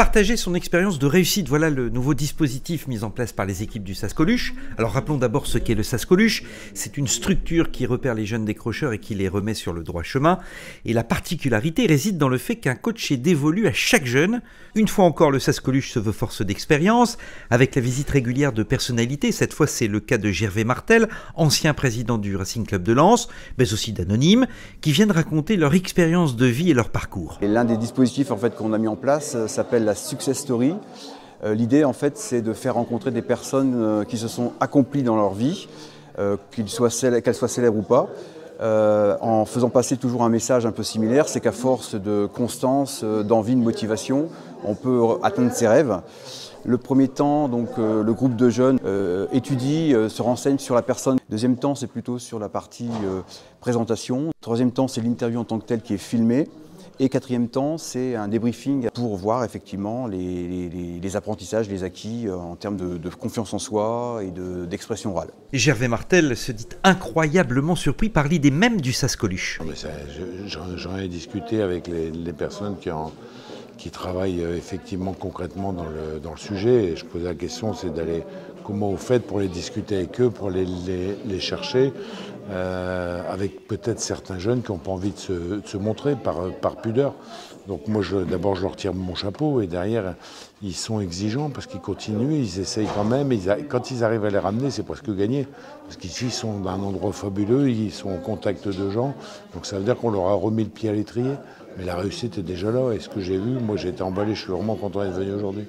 partager son expérience de réussite. Voilà le nouveau dispositif mis en place par les équipes du Sascoluche. Alors rappelons d'abord ce qu'est le Sascoluche. C'est une structure qui repère les jeunes décrocheurs et qui les remet sur le droit chemin. Et la particularité réside dans le fait qu'un coach est dévolu à chaque jeune. Une fois encore, le Sascoluche se veut force d'expérience, avec la visite régulière de personnalités. Cette fois, c'est le cas de Gervais Martel, ancien président du Racing Club de Lens, mais aussi d'anonymes, qui viennent raconter leur expérience de vie et leur parcours. L'un des dispositifs qu'on a mis en place euh, s'appelle la Success Story. Euh, l'idée, en fait, c'est de faire rencontrer des personnes euh, qui se sont accomplies dans leur vie, qu'elles soient, célèbres ou pas, en faisant passer toujours un message un peu similaire, c'est qu'à force de constance, d'envie, de motivation, on peut atteindre ses rêves. Le premier temps, donc, le groupe de jeunes étudie, se renseigne sur la personne. Deuxième temps, c'est plutôt sur la partie présentation. Troisième temps, c'est l'interview en tant que telle qui est filmée. Et quatrième temps, c'est un débriefing pour voir effectivement les, apprentissages, les acquis euh, en termes de, confiance en soi et d'expression orale. Gervais Martel se dit incroyablement surpris par l'idée même du Sascoluche. J'en ai discuté avec les, personnes qui, qui travaillent euh, effectivement concrètement dans le, dans le sujet. Et je posais la question, c'est d'aller comment vous faites pour les discuter avec eux, pour les, les chercher euh, avec peut-être certains jeunes qui n'ont pas envie de se, montrer par, par, pudeur. Donc moi, d'abord, je leur tire mon chapeau et derrière, ils sont exigeants parce qu'ils continuent, ils essayent quand même. quand ils arrivent à les ramener, c'est presque gagné. Parce qu'ici, ils sont dans un endroit fabuleux, ils sont en contact de gens. Donc ça veut dire qu'on leur a remis le pied à l'étrier. Mais la réussite est déjà là. Et ce que j'ai vu, moi j'ai été emballé, je suis vraiment content d'être venu aujourd'hui.